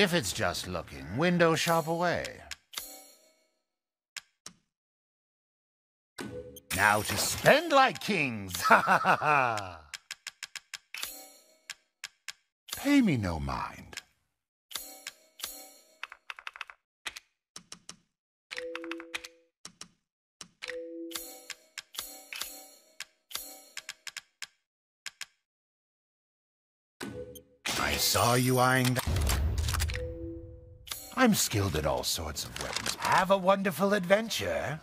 If it's just looking, window shop away. Now to spend like kings! Ha ha ha ha! Pay me no mind. I saw you eyeing that. I'm skilled at all sorts of weapons. Have a wonderful adventure.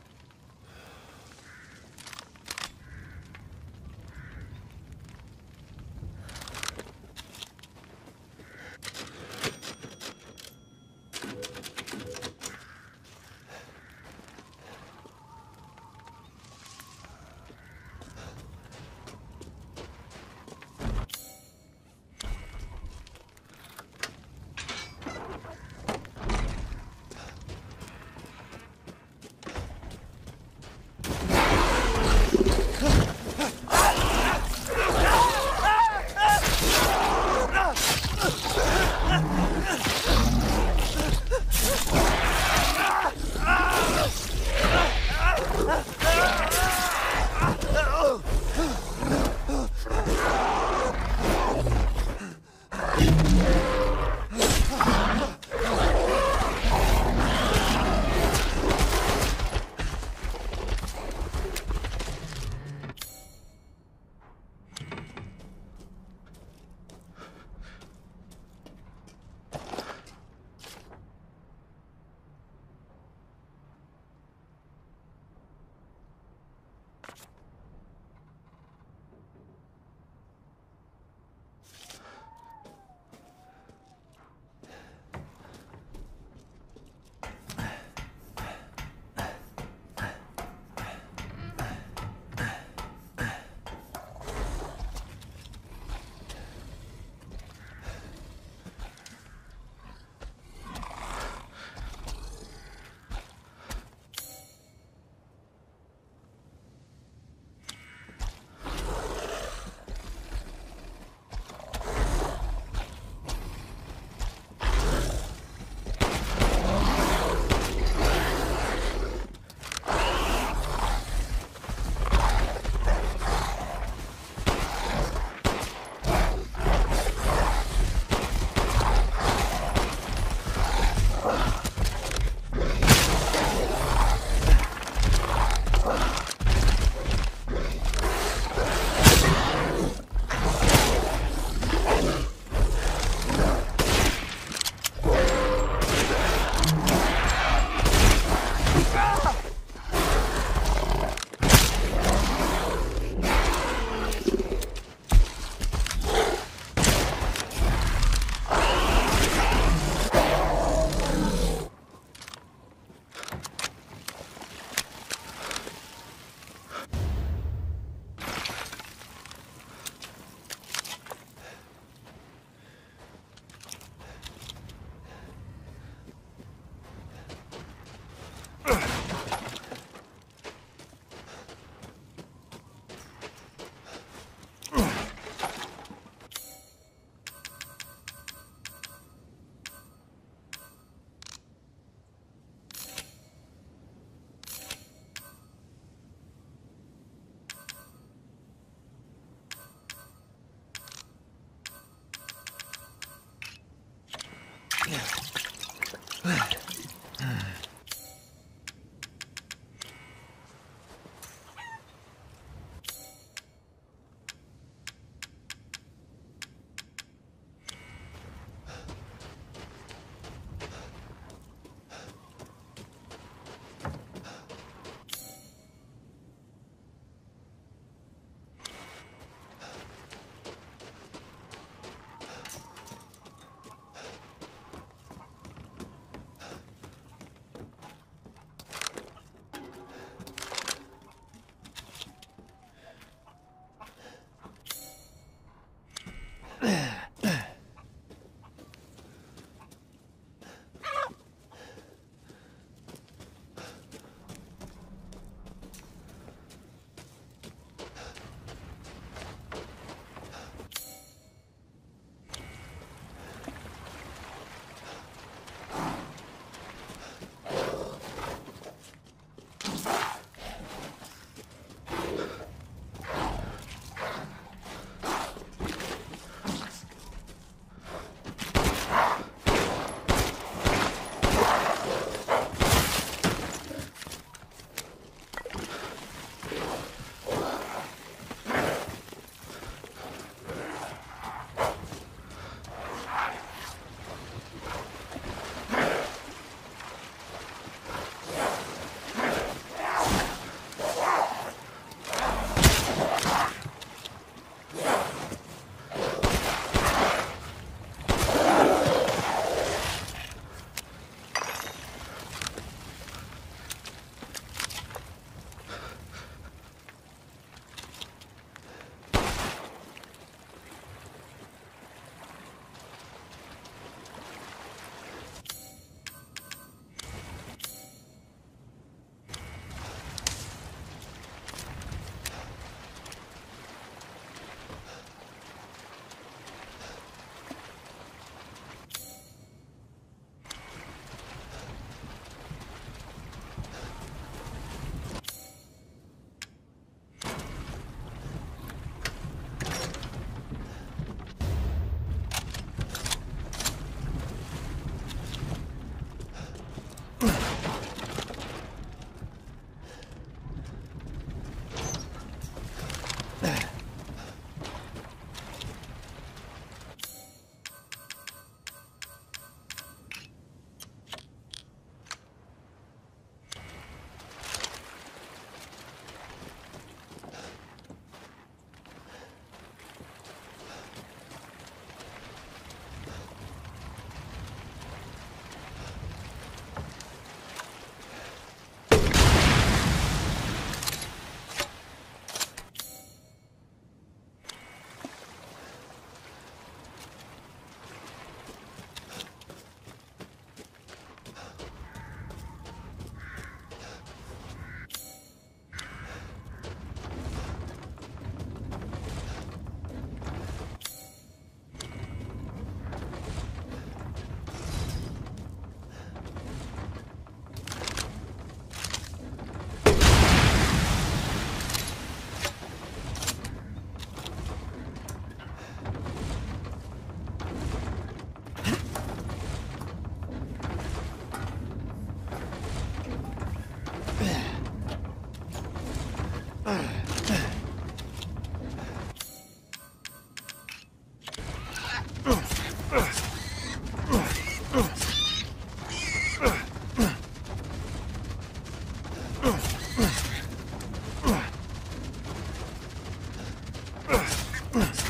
Ugh.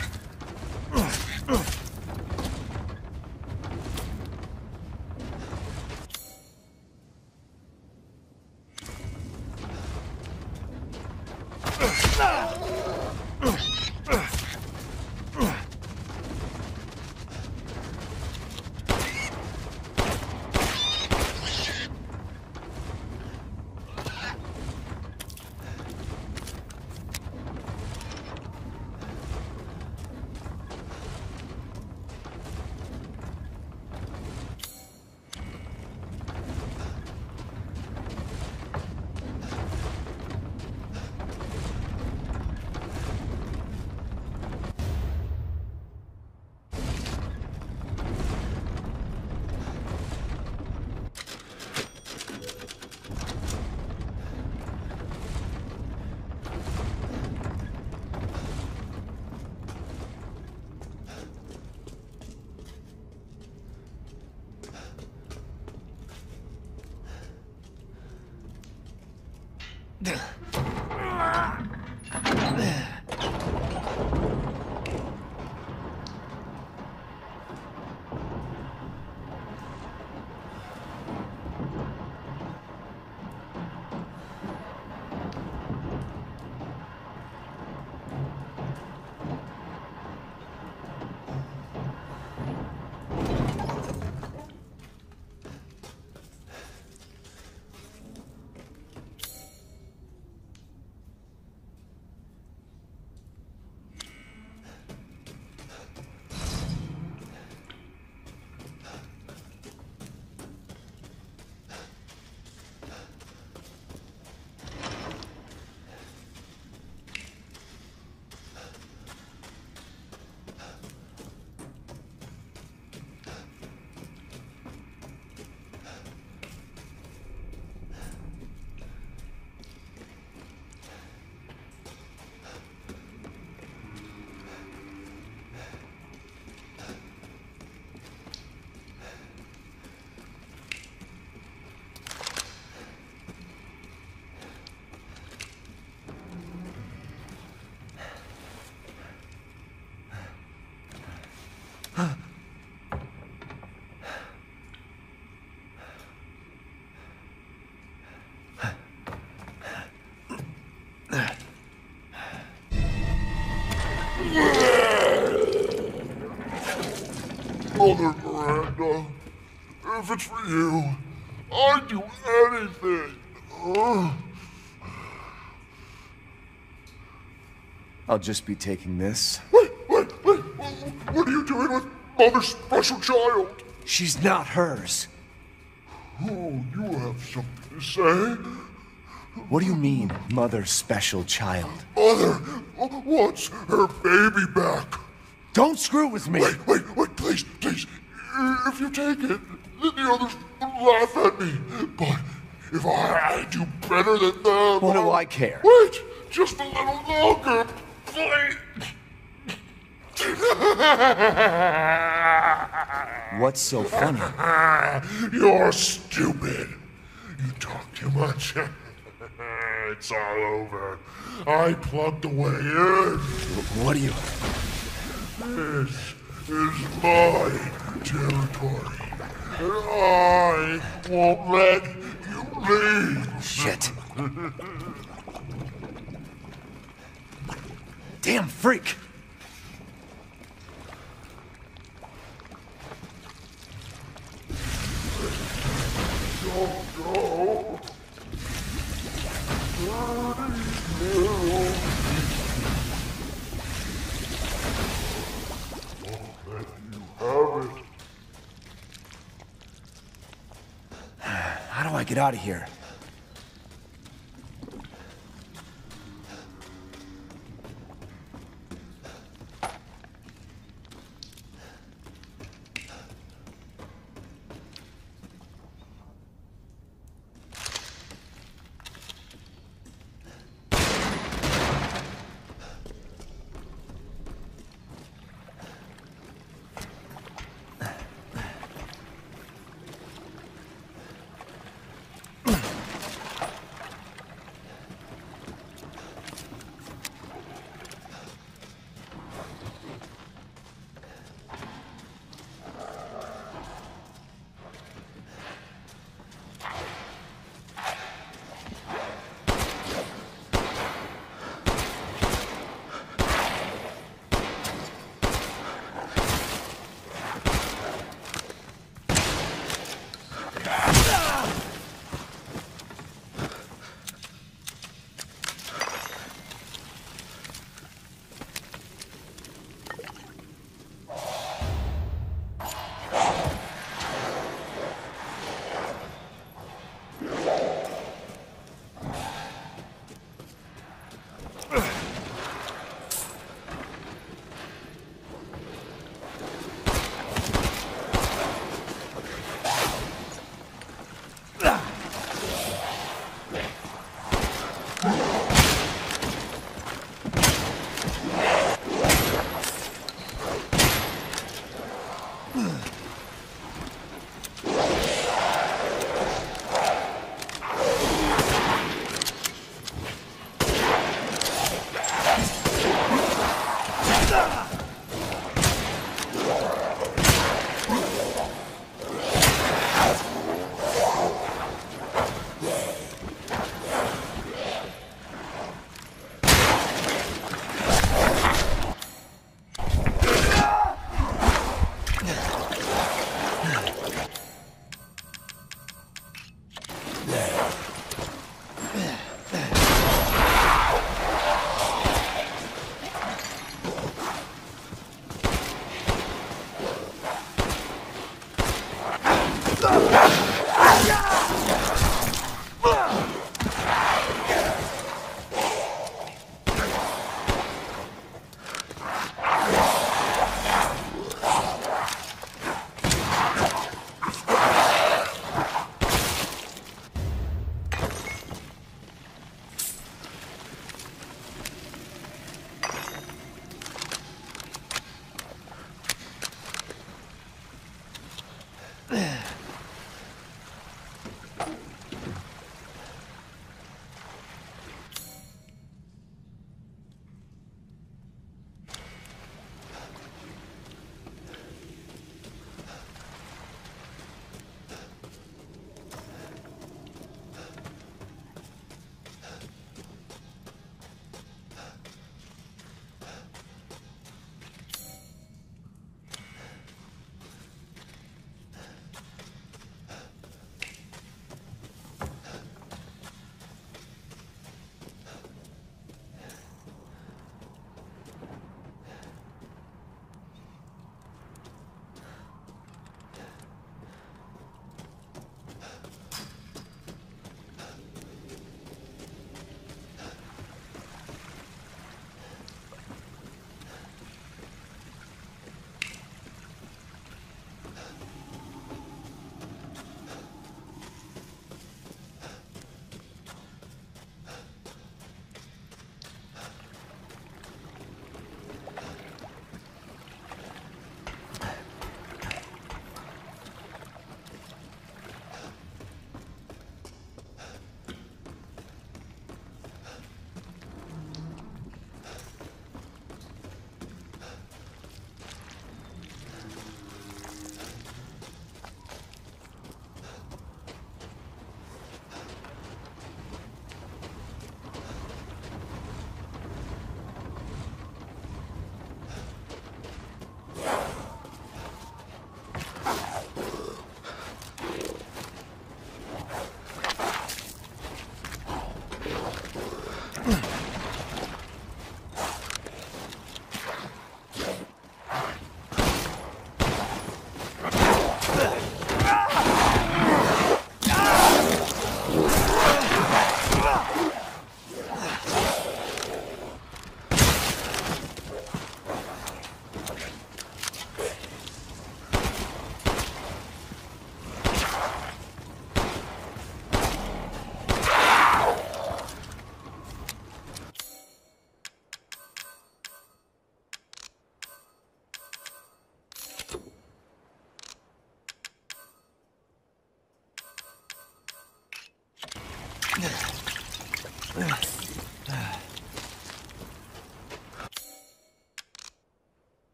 Miranda, uh, if it's for you, I'd do anything. Ugh. I'll just be taking this. Wait, wait, wait. What are you doing with Mother's special child? She's not hers. Oh, you have something to say? What do you mean, mother's special child? Mother wants her baby back. Don't screw with me! Wait, wait, wait, please, please. If you take it, then the others laugh at me. But if I, I do better than them. What do I care? Wait, just a little longer, please. What's so funny? You're stupid. You talk too much. it's all over. I plugged away in. What do you... This is my territory. And I won't let you leave. Shit. Damn freak! Don't go. Have it. How I get out of here?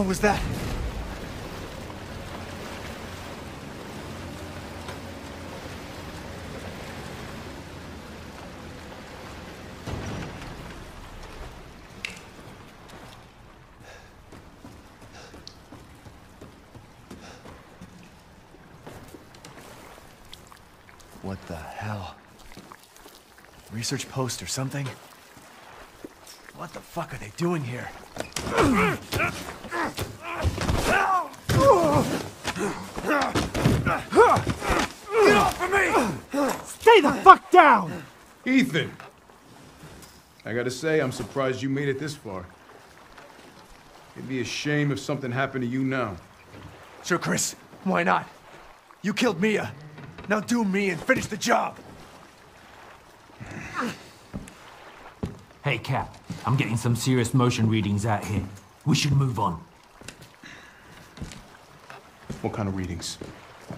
What was that? What the hell? Research post or something? What the fuck are they doing here? Get off of me! Stay the fuck down! Ethan! I gotta say, I'm surprised you made it this far. It'd be a shame if something happened to you now. Sure, Chris. Why not? You killed Mia. Now do me and finish the job. Hey, Cap. I'm getting some serious motion readings out here. We should move on. What kind of readings?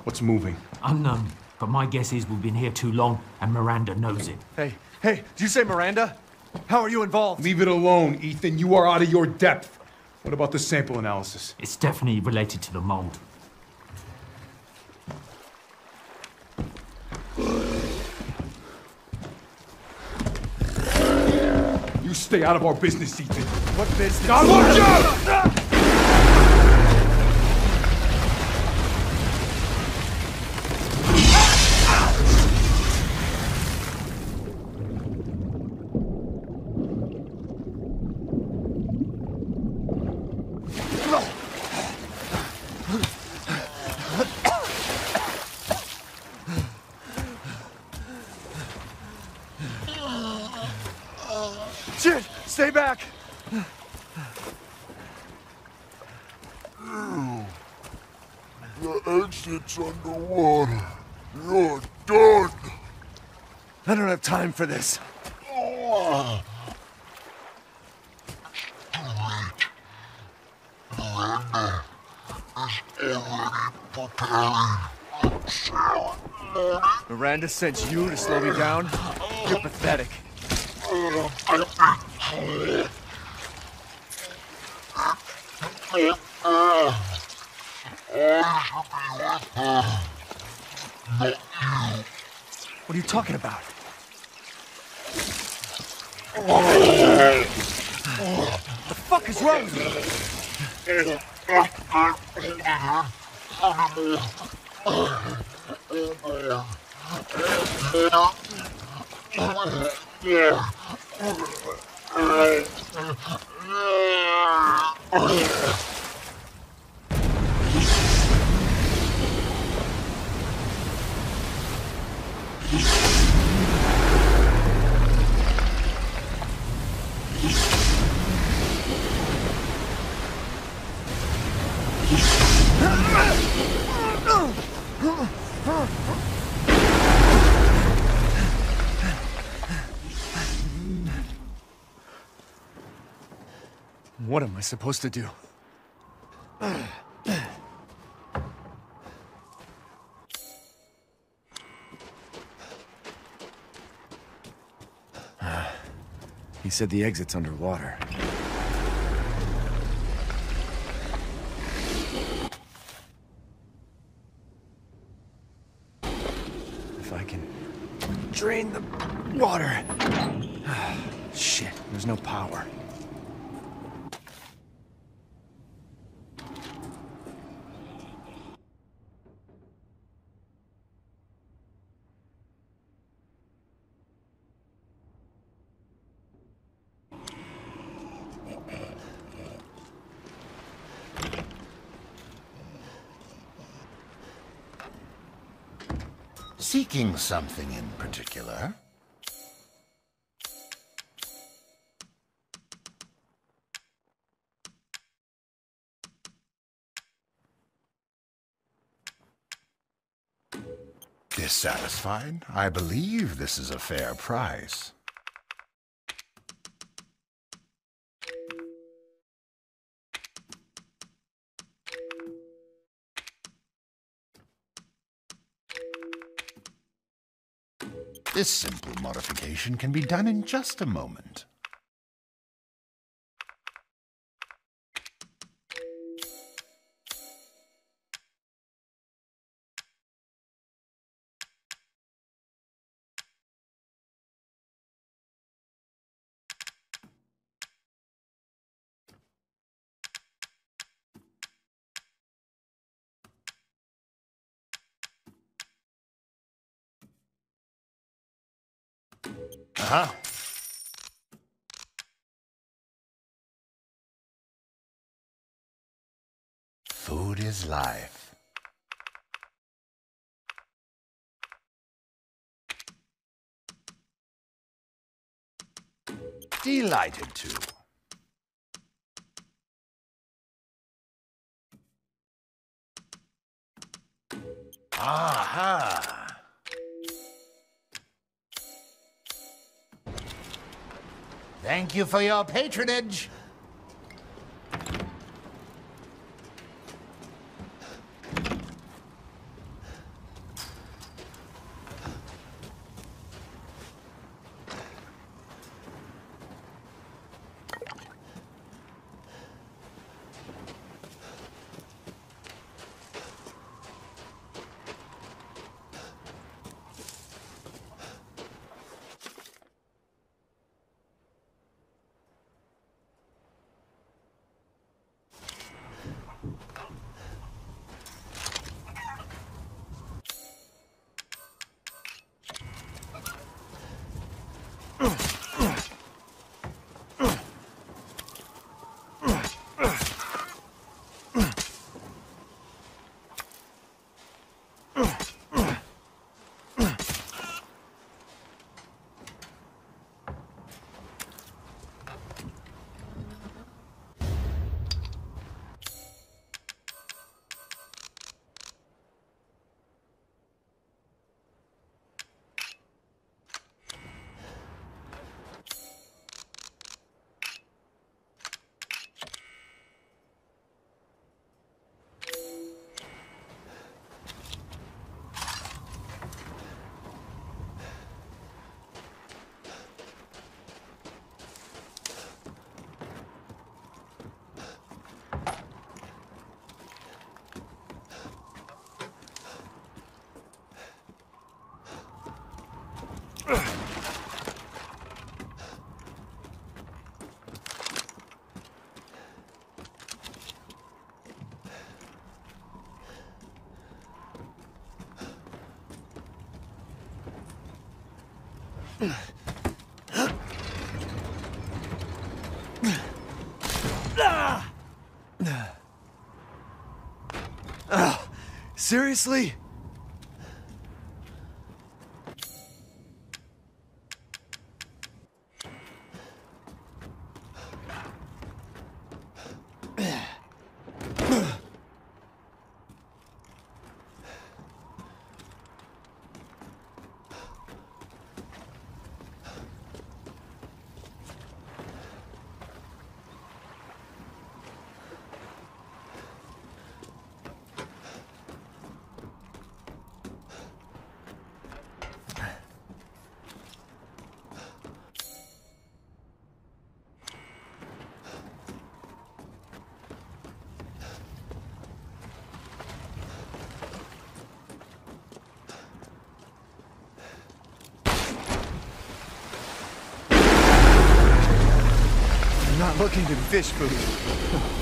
What's moving? Unknown, but my guess is we've been here too long, and Miranda knows it. Hey, hey, did you say Miranda? How are you involved? Leave it alone, Ethan. You are out of your depth. What about the sample analysis? It's definitely related to the mold. You stay out of our business, Ethan. What business? Now look out! Time for this. Miranda sent you to slow me down? You're pathetic. What are you talking about? The fuck is wrong with you? What am I supposed to do? Ah. he said the exit's underwater. If I can drain the water. Shit, there's no power. Seeking something in particular? Dissatisfied? I believe this is a fair price. This simple modification can be done in just a moment. Uh-huh. Food is life. Delighted to. Aha! Thank you for your patronage. Seriously? I'm not looking to fish food.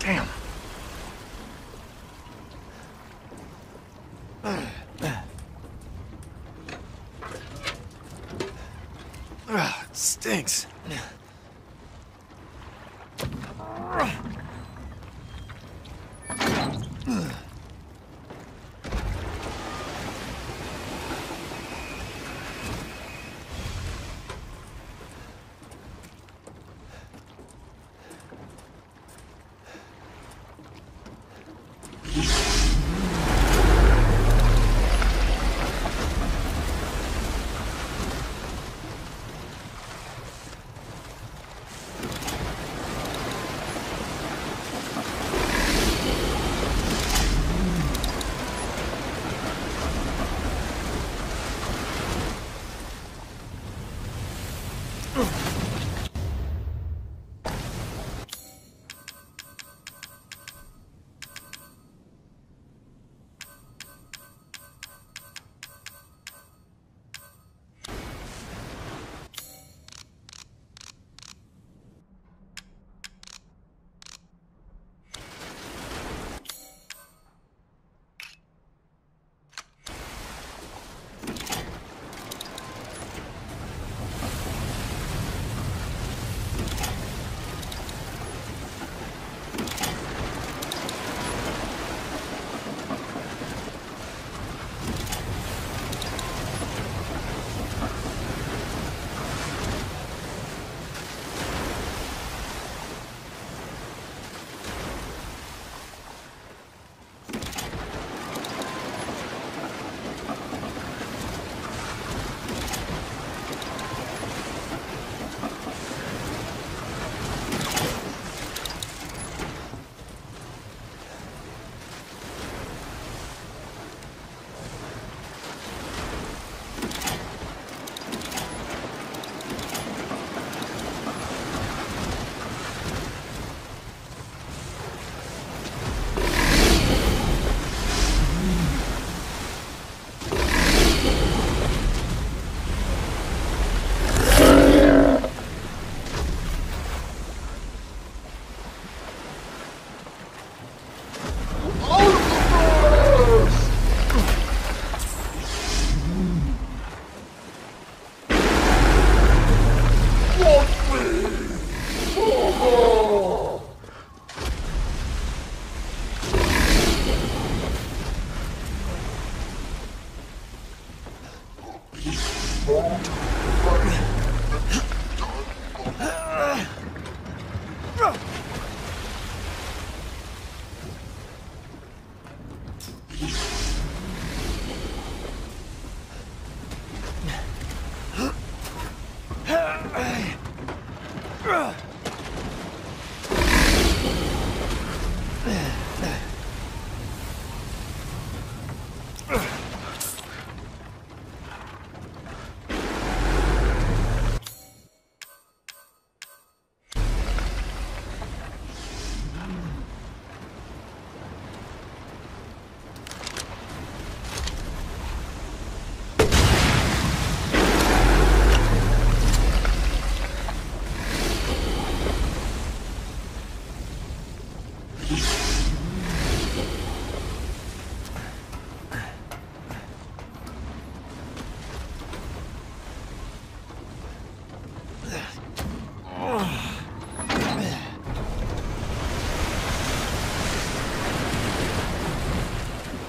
Damn. Ugh, it stinks.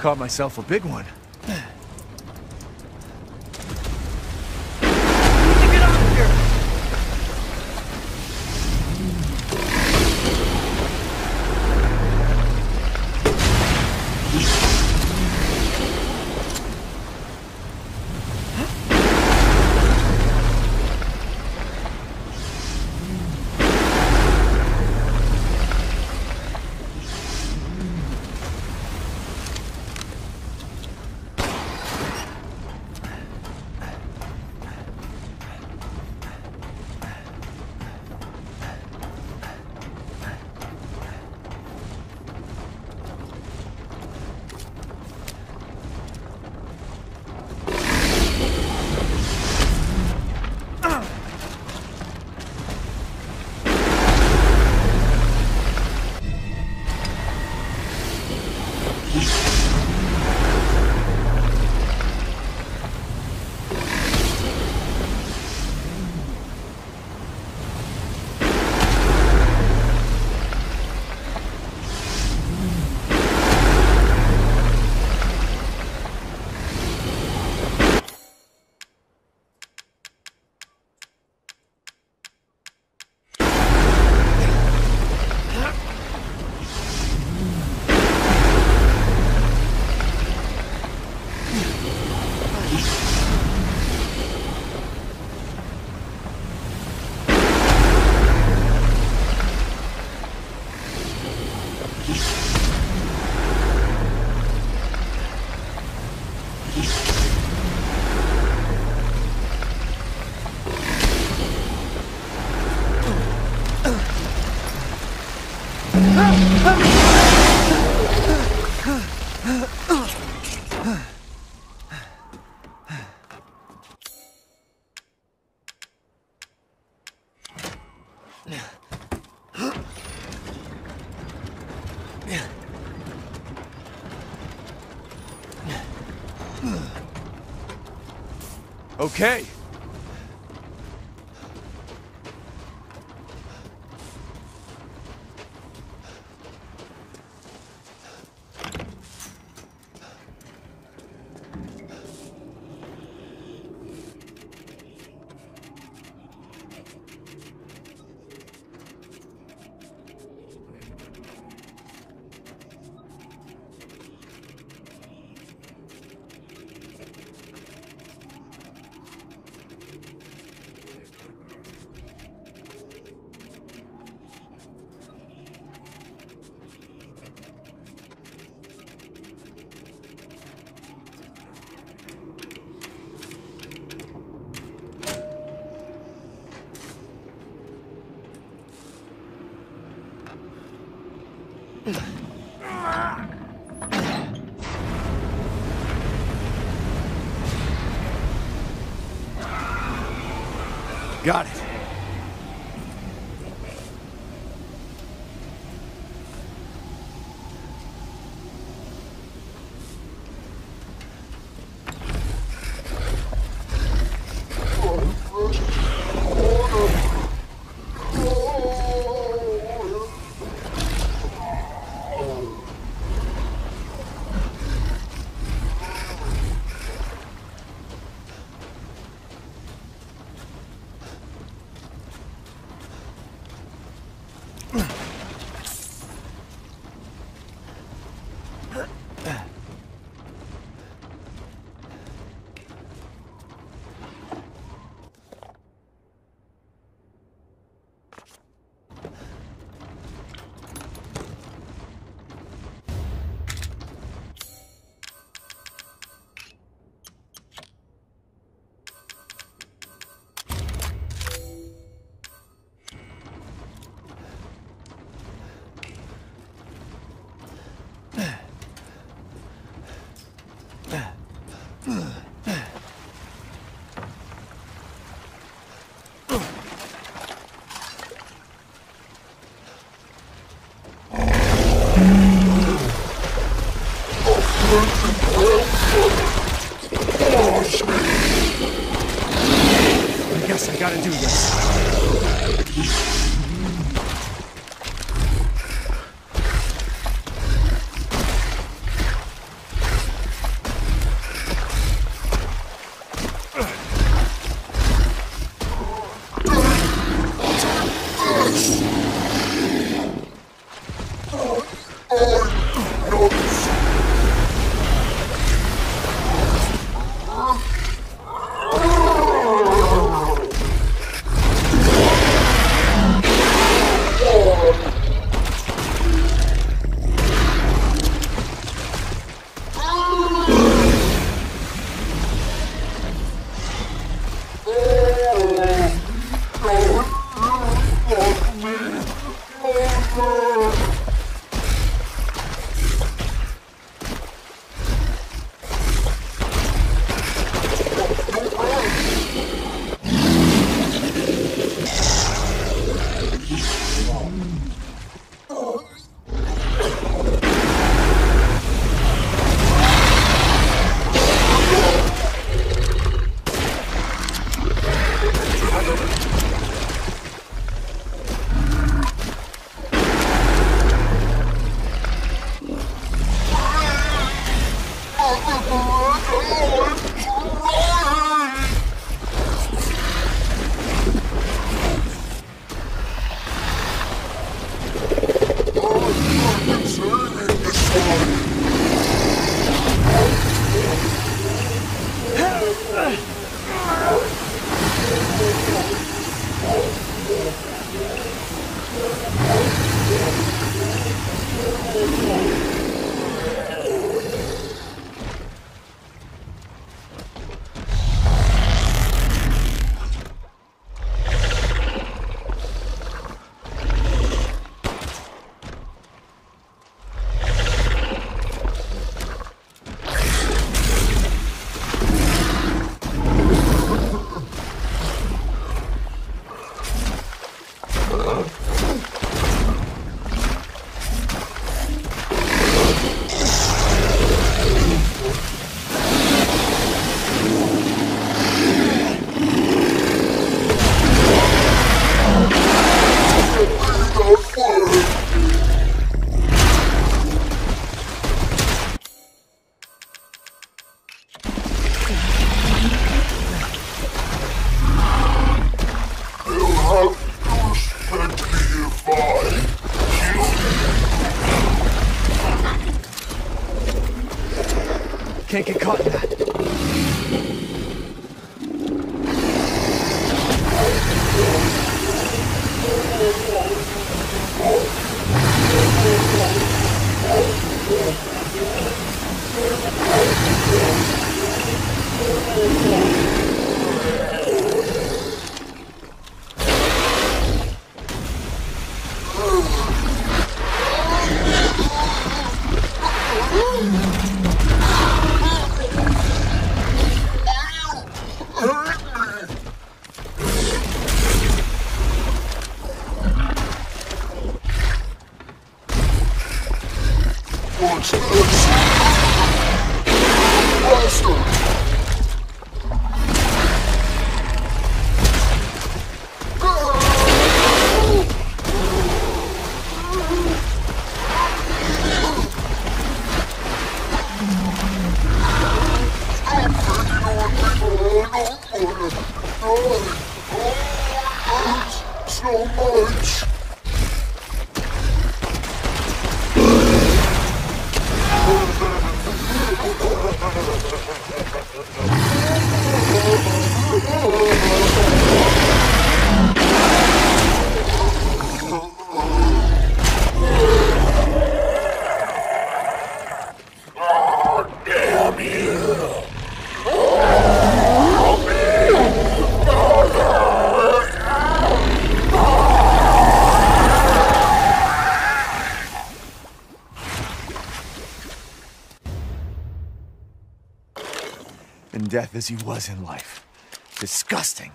Caught myself a big one. Okay. Got it. do this. Oh, no. Oh, death as he was in life. Disgusting.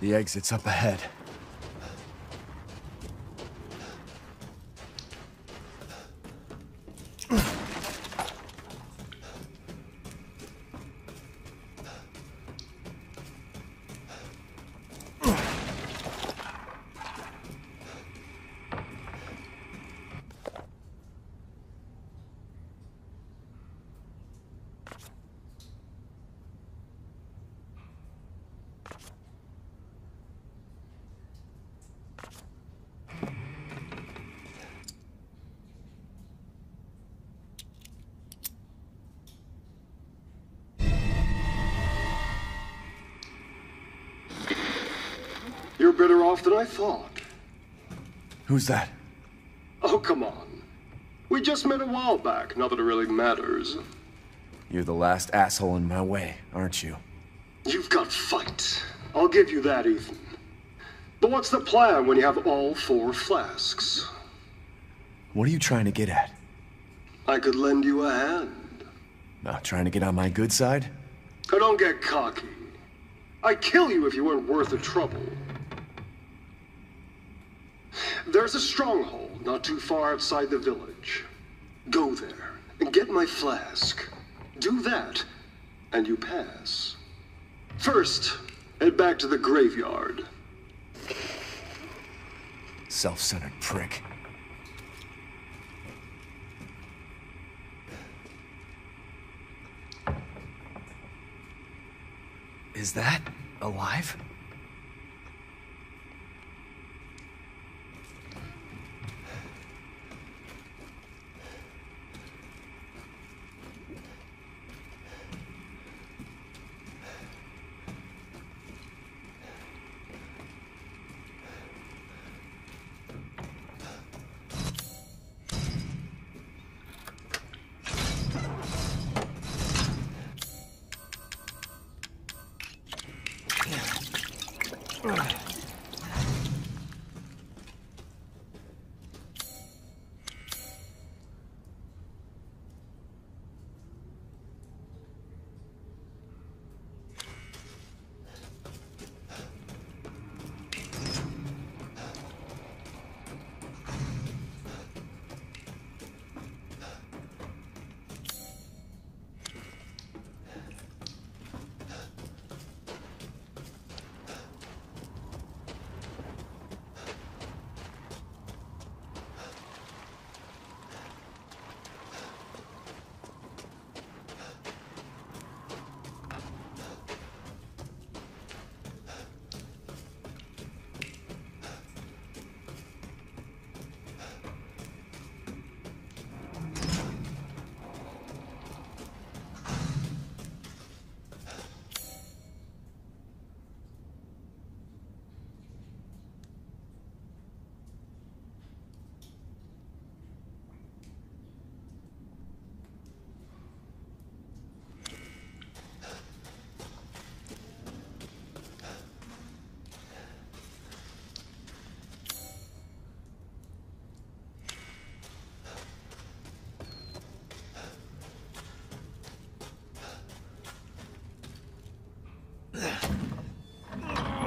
The exit's up ahead. You're better off than I thought. Who's that? Oh, come on. We just met a while back, not that it really matters. You're the last asshole in my way, aren't you? You've got fight. I'll give you that, Ethan. But what's the plan when you have all four flasks? What are you trying to get at? I could lend you a hand. Not trying to get on my good side? I don't get cocky. I'd kill you if you weren't worth the trouble. There's a stronghold not too far outside the village. Go there and get my flask. Do that, and you pass. First, head back to the graveyard. Self-centered prick. Is that alive?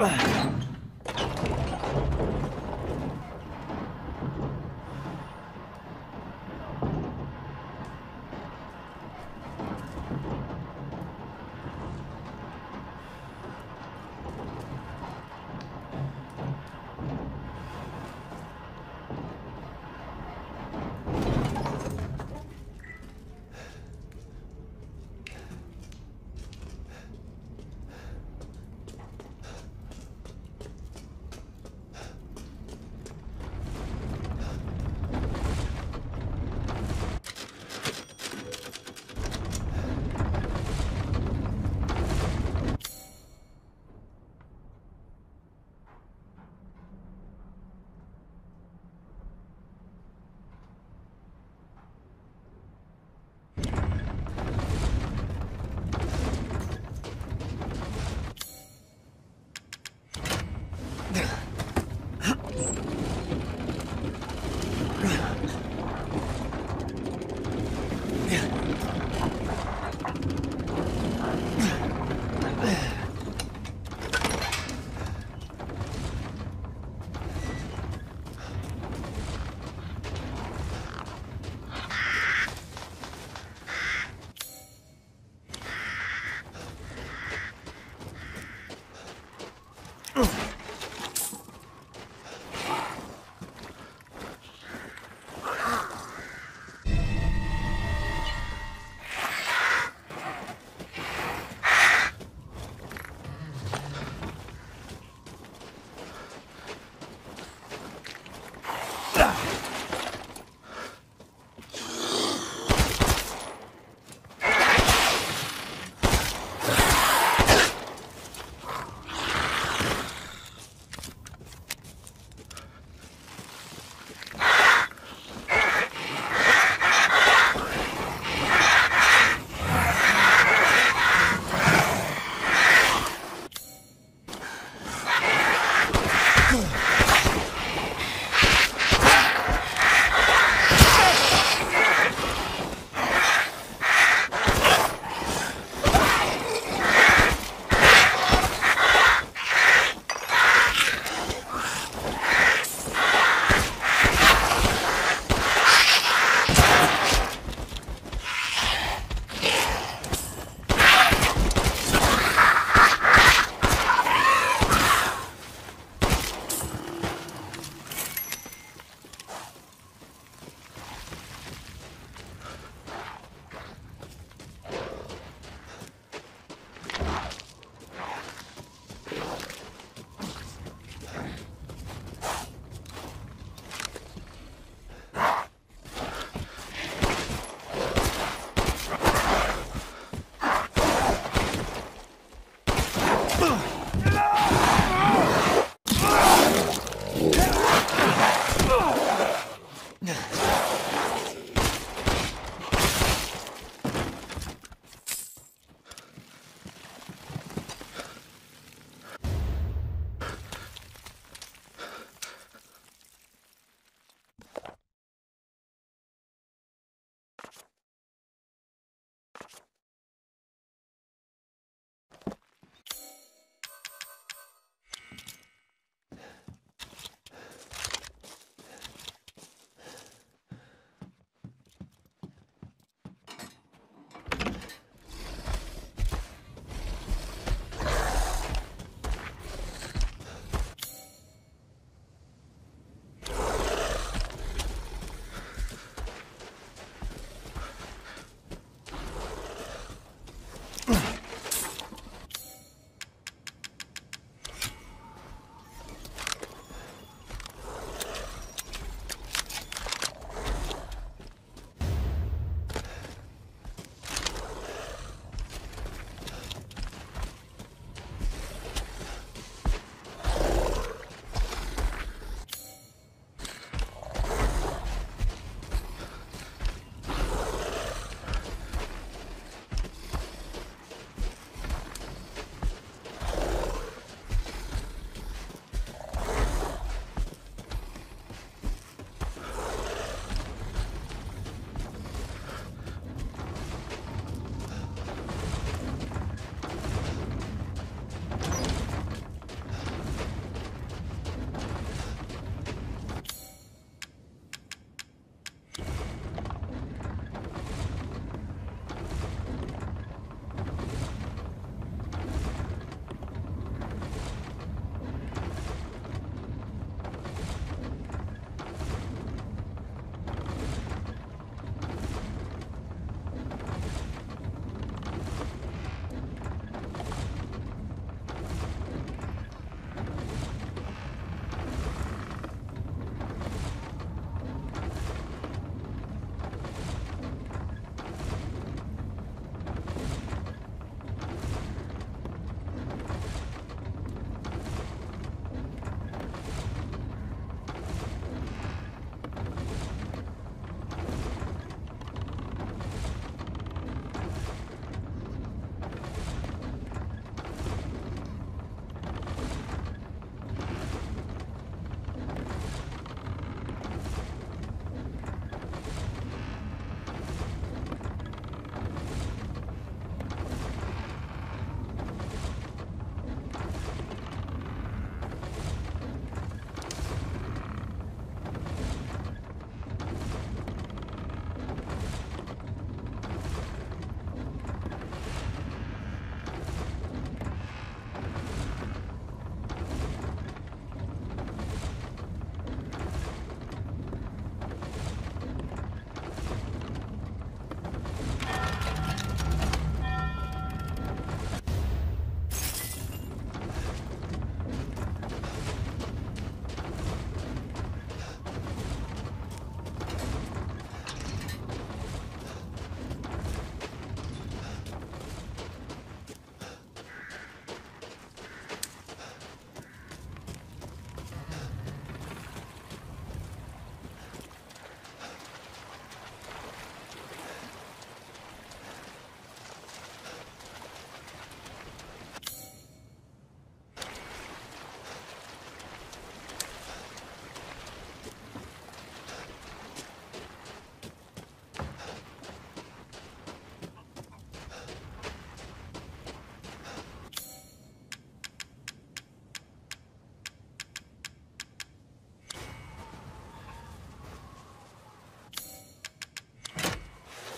Bye.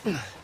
Ugh.